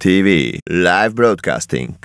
TV, live broadcasting.